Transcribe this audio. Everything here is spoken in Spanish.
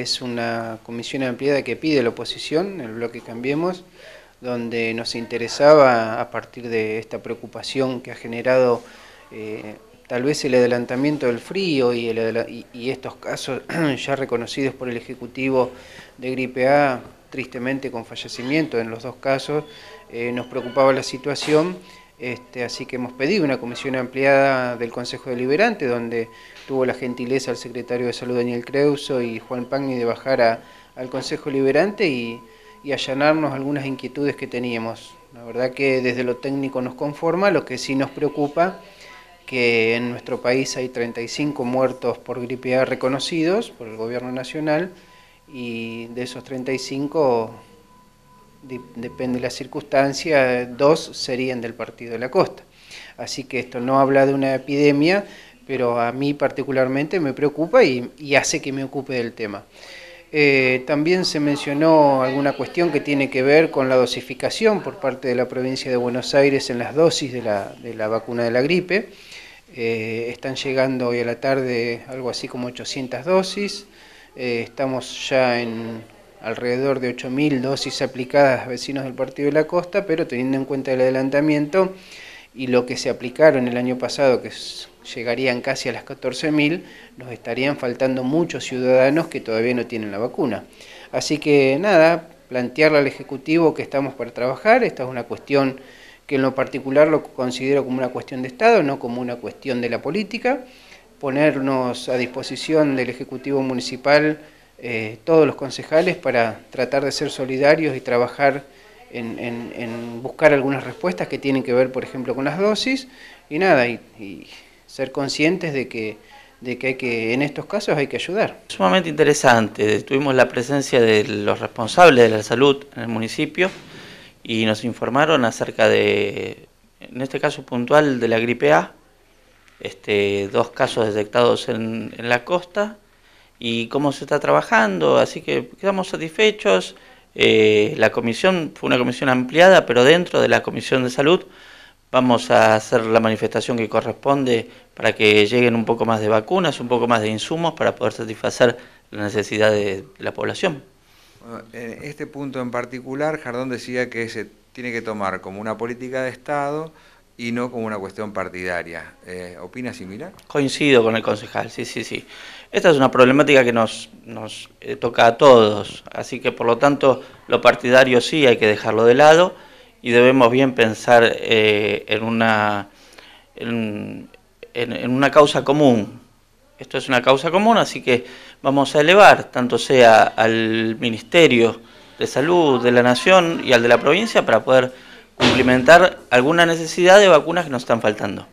es una comisión ampliada que pide la oposición, el bloque Cambiemos, donde nos interesaba, a partir de esta preocupación que ha generado eh, tal vez el adelantamiento del frío y, estos casos ya reconocidos por el Ejecutivo de gripe A, tristemente con fallecimiento en los dos casos, eh, nos preocupaba la situación, este, así que hemos pedido una comisión ampliada del Consejo Deliberante, donde tuvo la gentileza el secretario de Salud Daniel Creuso y Juan Pagni de bajar al Consejo Deliberante y y allanarnos algunas inquietudes que teníamos. La verdad que desde lo técnico nos conforma, lo que sí nos preocupa que en nuestro país hay 35 muertos por gripe A reconocidos por el gobierno nacional y de esos 35, depende de la circunstancia, dos serían del Partido de la Costa. Así que esto no habla de una epidemia, pero a mí particularmente me preocupa y, hace que me ocupe del tema. Eh, también se mencionó alguna cuestión que tiene que ver con la dosificación por parte de la provincia de Buenos Aires en las dosis de la, vacuna de la gripe. Eh, están llegando hoy a la tarde algo así como 800 dosis. Eh, estamos ya en alrededor de 8.000 dosis aplicadas a vecinos del Partido de la Costa, pero teniendo en cuenta el adelantamiento y lo que se aplicaron el año pasado, que llegarían casi a las 14.000, nos estarían faltando muchos ciudadanos que todavía no tienen la vacuna. Así que nada, plantearle al Ejecutivo que estamos para trabajar, esta es una cuestión que en lo particular lo considero como una cuestión de Estado, no como una cuestión de la política, ponernos a disposición del Ejecutivo Municipal eh, todos los concejales para tratar de ser solidarios y trabajar en, buscar algunas respuestas que tienen que ver, por ejemplo, con las dosis y nada, y, ser conscientes de que, de que, hay que en estos casos hay que ayudar. Sumamente interesante, tuvimos la presencia de los responsables de la salud en el municipio y nos informaron acerca de, en este caso puntual, de la gripe A, este, dos casos detectados en, en la costa y cómo se está trabajando, así que quedamos satisfechos. Eh, la comisión fue una comisión ampliada, pero dentro de la comisión de salud vamos a hacer la manifestación que corresponde para que lleguen un poco más de vacunas, un poco más de insumos para poder satisfacer la necesidad de, la población. en este punto en particular, Jardón decía que se tiene que tomar como una política de Estado y no como una cuestión partidaria. Eh, ¿Opina similar? Coincido con el concejal, sí, sí, sí. Esta es una problemática que nos, nos eh, toca a todos, así que por lo tanto lo partidario sí hay que dejarlo de lado y debemos bien pensar eh, en, una, en, en una causa común. Esto es una causa común, así que vamos a elevar, tanto sea al Ministerio de Salud de la Nación y al de la provincia, para poder cumplimentar alguna necesidad de vacunas que nos están faltando.